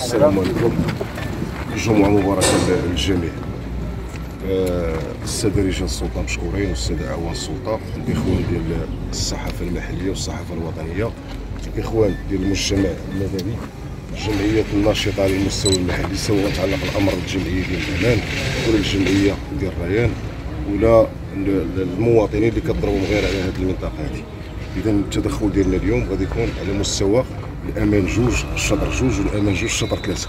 السلام عليكم. جمعة مباركة للجميع. آه، السادة رجال السلطة مشكورين والسادة أعوان السلطة الإخوان ديال الصحافة المحلية والصحافة الوطنية الإخوان ديال المجتمع المدني الجمعيات الناشطة على المستوى المحلي سواء يتعلق الأمر بالجمعية ديال الأمان ولا الجمعية ديال الريان ولا المواطنين اللي كضربهم غير على هذه المنطقة هذه إذا التدخل ديالنا اليوم غادي يكون على مستوى الامان جوج الشطر جوج والامان جوج الشطر ثلاثة.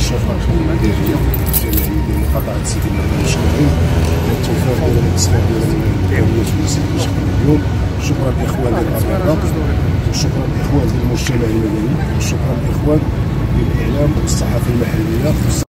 الاداريه الجمعيه ديال مقاطعه سيدي محمد مشكورين التوفيق ديال التصفيق ديال العونيات والناس اللي مشكورين اليوم شكرا للاخوان ديال وشكرا للاخوان ديال المجتمع المدني وشكرا للاخوان ديال الاعلام والصحافه المحليه